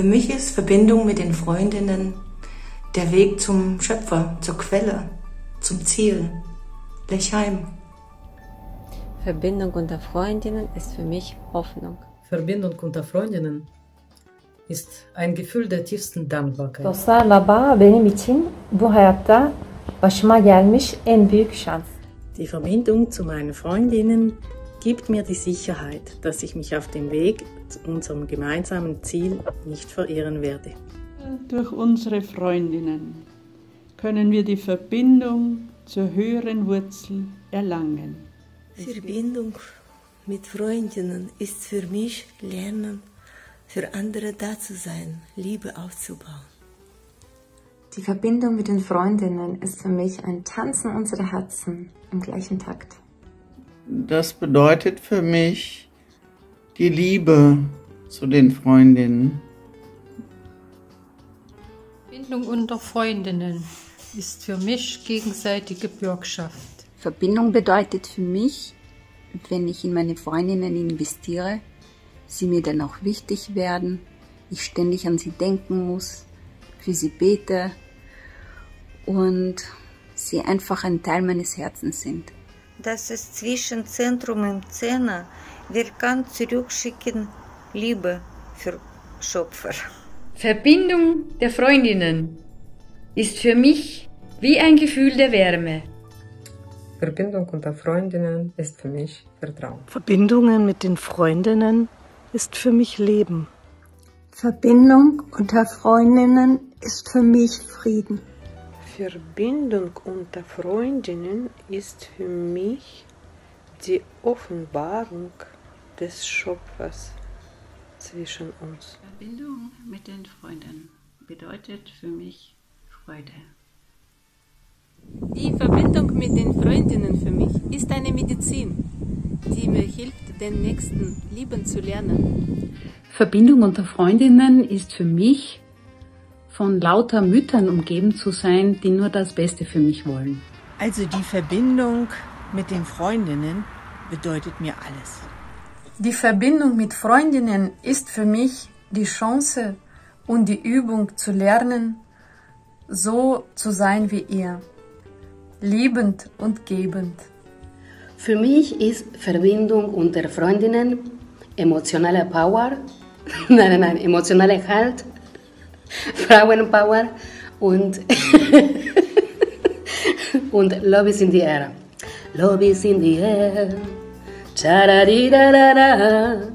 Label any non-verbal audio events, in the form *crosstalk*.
Für mich ist Verbindung mit den Freundinnen der Weg zum Schöpfer, zur Quelle, zum Ziel. Lechheim. Verbindung unter Freundinnen ist für mich Hoffnung. Verbindung unter Freundinnen ist ein Gefühl der tiefsten Dankbarkeit. Dostlarla bağ benim için bu hayatta başıma gelmiş en büyük şans. Die Verbindung zu meinen Freundinnen gibt mir die Sicherheit, dass ich mich auf dem Weg zu unserem gemeinsamen Ziel nicht verirren werde. Durch unsere Freundinnen können wir die Verbindung zur höheren Wurzel erlangen. Verbindung mit Freundinnen ist für mich Lernen, für andere da zu sein, Liebe aufzubauen. Die Verbindung mit den Freundinnen ist für mich ein Tanzen unserer Herzen im gleichen Takt. Das bedeutet für mich die Liebe zu den Freundinnen. Verbindung unter Freundinnen ist für mich gegenseitige Bürgschaft. Verbindung bedeutet für mich, wenn ich in meine Freundinnen investiere, sie mir dann auch wichtig werden, ich ständig an sie denken muss, für sie bete und sie einfach ein Teil meines Herzens sind. Das ist zwischen Zentrum und Zehner. Wir können zurückschicken Liebe für Schöpfer. Verbindung der Freundinnen ist für mich wie ein Gefühl der Wärme. Verbindung unter Freundinnen ist für mich Vertrauen. Verbindungen mit den Freundinnen ist für mich Leben. Verbindung unter Freundinnen ist für mich Frieden. Verbindung unter Freundinnen ist für mich die Offenbarung des Schöpfers zwischen uns. Verbindung mit den Freunden bedeutet für mich Freude. Die Verbindung mit den Freundinnen für mich ist eine Medizin, die mir hilft, den Nächsten lieben zu lernen. Verbindung unter Freundinnen ist für mich, von lauter Müttern umgeben zu sein, die nur das Beste für mich wollen. Also die Verbindung mit den Freundinnen bedeutet mir alles. Die Verbindung mit Freundinnen ist für mich die Chance und die Übung zu lernen, so zu sein wie ihr, liebend und gebend. Für mich ist Verbindung unter Freundinnen emotionale Power, *laughs* nein, nein, nein, emotionale Halt, *laughs* Frauenpower und, *laughs* und Love is in the air. Love is in the air. Cha-da-di-da-da-da.